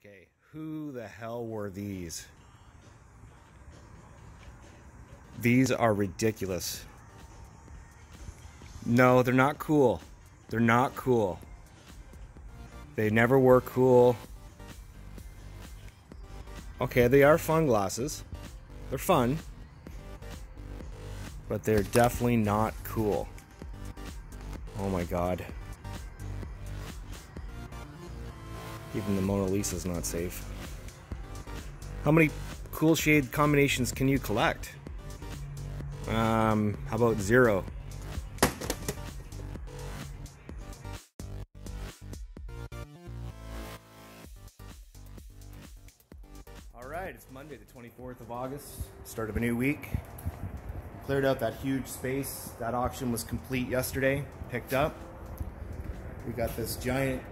Okay, who the hell were these? These are ridiculous. No, they're not cool. They're not cool. They never were cool. Okay, they are fun glasses. They're fun. But they're definitely not cool. Oh my god. Even the Mona Lisa's not safe. How many cool shade combinations can you collect? Um, how about zero? All right, it's Monday, the 24th of August, start of a new week. Cleared out that huge space. That auction was complete yesterday, picked up. We got this giant,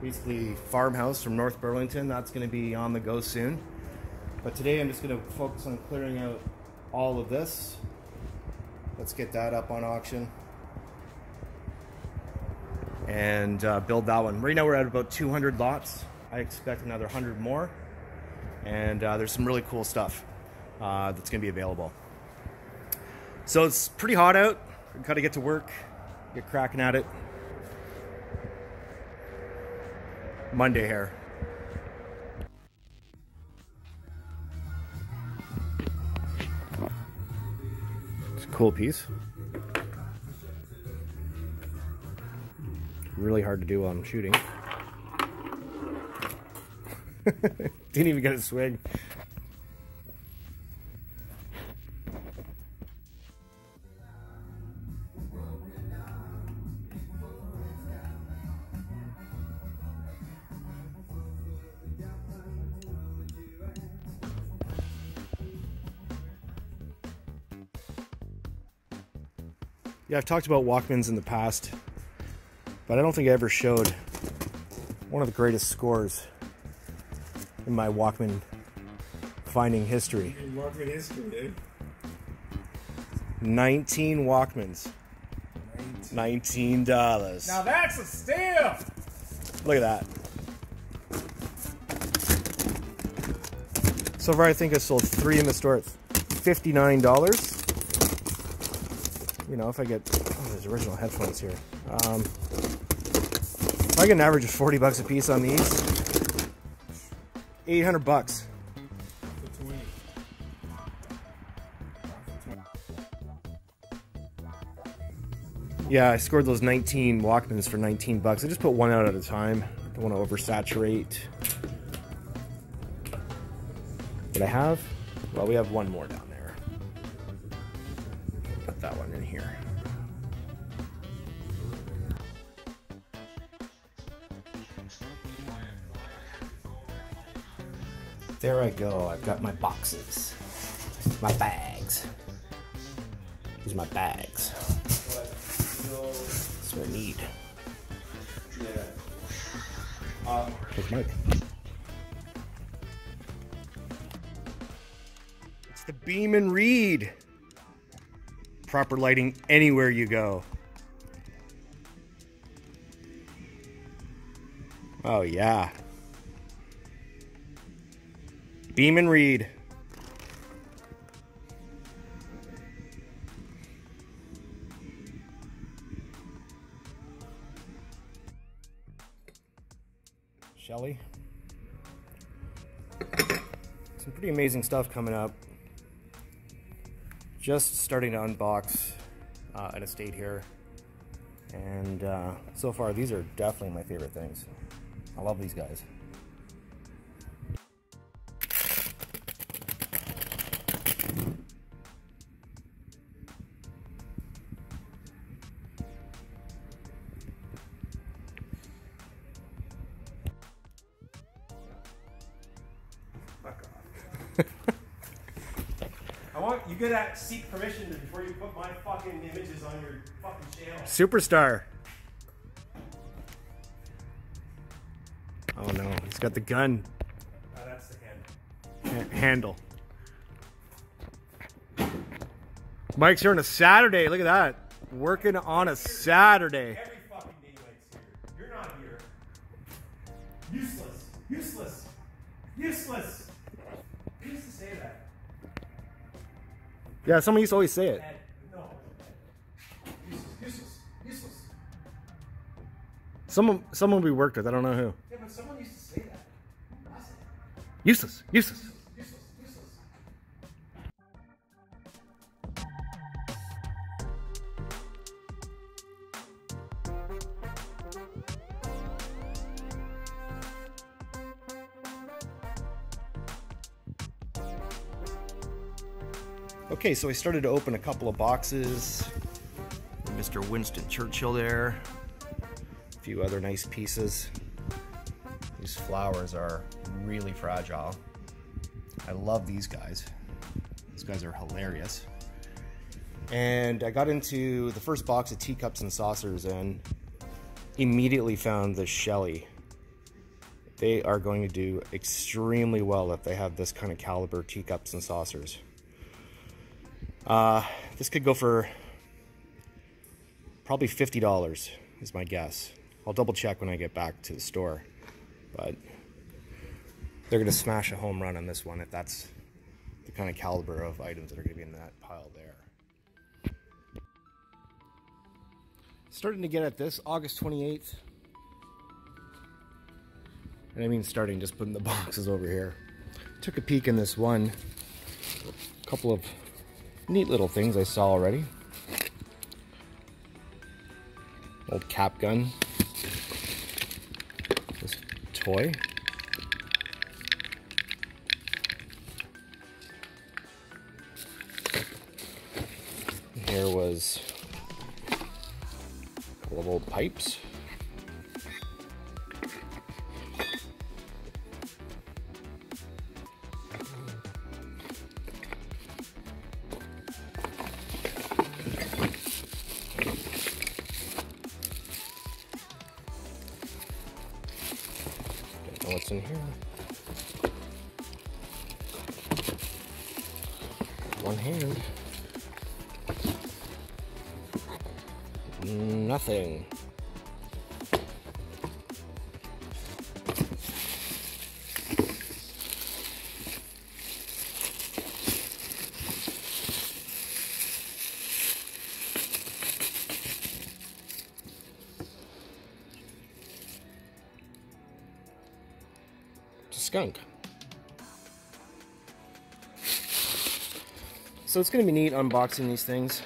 basically farmhouse from North Burlington. That's going to be on the go soon. But today I'm just going to focus on clearing out all of this. Let's get that up on auction. And uh, build that one. Right now we're at about 200 lots. I expect another 100 more. And uh, there's some really cool stuff uh, that's going to be available. So it's pretty hot out. We've got to get to work, get cracking at it. Monday hair. It's a cool piece. Really hard to do while I'm shooting. Didn't even get a swing. Yeah, I've talked about Walkmans in the past, but I don't think I ever showed one of the greatest scores in my Walkman finding history. Walkman history, eh? 19 Walkmans. $19. Now that's a steal! Look at that. So far, I think I sold three in the store at $59. You know, if I get, oh, there's original headphones here. Um, if I get an average of 40 bucks a piece on these, 800 bucks. Yeah, I scored those 19 Walkmans for 19 bucks. I just put one out at a time. Don't want to oversaturate. What I have? Well, we have one more down here. There I go. I've got my boxes. My bags. These are my bags. That's what I need. Where's Mike? It's the Beam and Read. Proper lighting anywhere you go. Oh, yeah. Beam and Read. Shelley. Some pretty amazing stuff coming up. Just starting to unbox uh, an estate here. And uh, so far, these are definitely my favorite things. I love these guys. You gotta seek permission before you put my fucking images on your fucking channel. Superstar. Oh no, he's got the gun Oh, that's the hand. ha- handle. Mike's here on a Saturday. Look at that. Working on a Saturday. Every fucking day Mike's here. You're not here. Useless. Useless. Useless. Who used to say that? Yeah, someone used to always say it. No. Useless. Useless. Useless. Someone, someone we worked with. I don't know who. Yeah, but someone used to say that. I said Useless. Useless. useless. Okay, so I started to open a couple of boxes. Mr. Winston Churchill there. A few other nice pieces. These flowers are really fragile. I love these guys. These guys are hilarious. And I got into the first box of teacups and saucers and immediately found the Shelley. They are going to do extremely well if they have this kind of caliber teacups and saucers. Uh, this could go for probably $50 is my guess. I'll double check when I get back to the store. But they're going to smash a home run on this one if that's the kind of caliber of items that are going to be in that pile there. Starting to get at this August 28th. And I mean starting, just putting the boxes over here. Took a peek in this one. A couple of neat little things I saw already. Old cap gun. This toy. Here was a couple of old pipes. Here. One hand. Nothing. Skunk. So it's going to be neat unboxing these things,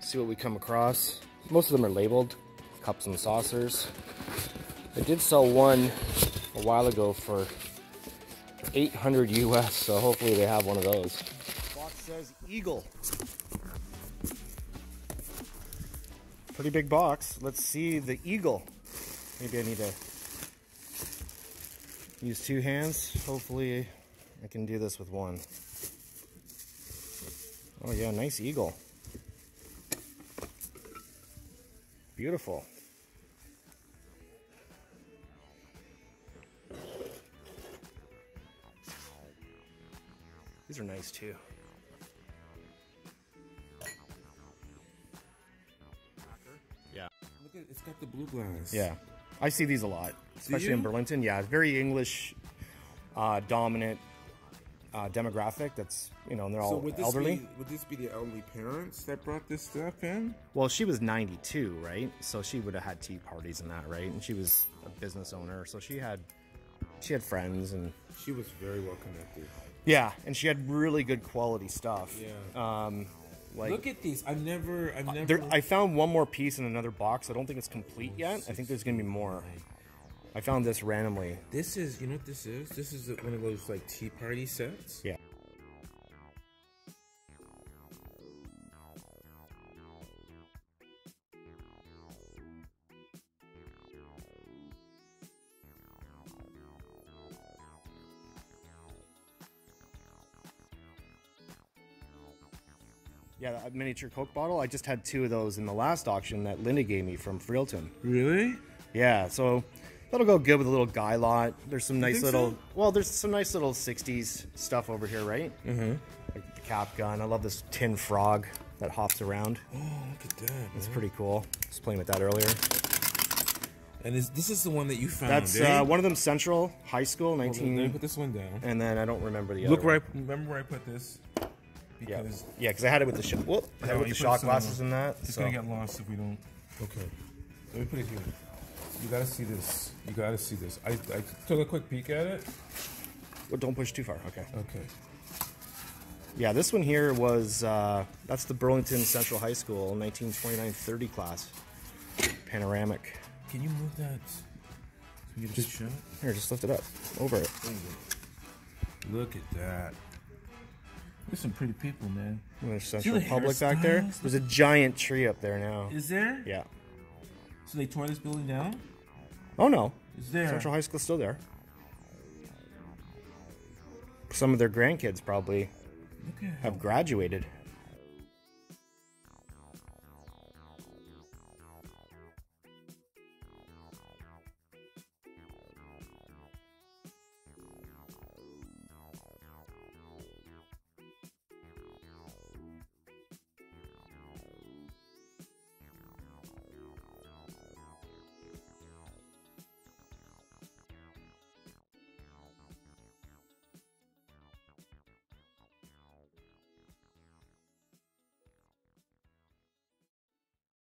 see what we come across. Most of them are labeled, cups and saucers. I did sell one a while ago for 800 US, so hopefully they have one of those. Box says Eagle. Pretty big box. Let's see the Eagle. Maybe I need to use two hands. Hopefully I can do this with one. Oh yeah, nice eagle. Beautiful. These are nice too. Yeah. Look at it's got the blue glass. Yeah. I see these a lot, especially in? Burlington. Yeah, very English uh, dominant uh, demographic that's, you know, and they're So all would this elderly. be would this be the elderly parents that brought this stuff in? Well, she was 92, right? So she would have had tea parties and that, right? And she was a business owner, so she had she had friends and She was very well connected. yeah, and she had really good quality stuff. Yeah. Um, like Look at these. I've never I've never there, I found one more piece in another box. I don't think it's complete yet. I think there's gonna be more. I found this randomly. This is you know what this is? This is one of those like tea party sets. Yeah. Yeah, that miniature Coke bottle. I just had two of those in the last auction that Linda gave me from Freelton. Really? Yeah, so that'll go good with a little guy lot. There's some nice little, so? well, there's some nice little 60s stuff over here, right? Mm-hmm. Like the cap gun. I love this tin frog that hops around. Oh, look at that. It's pretty cool. I was playing with that earlier. And is, this is the one that you found. That's eh? uh, one of them Central High School, Hold on, 19. Let me put this one down. and then I don't remember the Look other where I remember where I put this. Yeah, Because yeah, because I had it with the shot. Whoop, I had it with the shot glasses and that. it's so- gonna get lost if we don't. Okay. Let me put it here. You gotta see this. You gotta see this. I, I took a quick peek at it. Well, don't push too far. Okay. Okay. Yeah, this one here was uh, that's the Burlington Central High School 1929-30 class, panoramic. Can you move that? Can you get a good shot? Here, just lift it up over it. Look at that. There's some pretty people, man. There's Central the Public back there. There's a giant tree up there now. Is there? Yeah. So they tore this building down? Oh no, Is there? Central High School's still there. Some of their grandkids probably have graduated.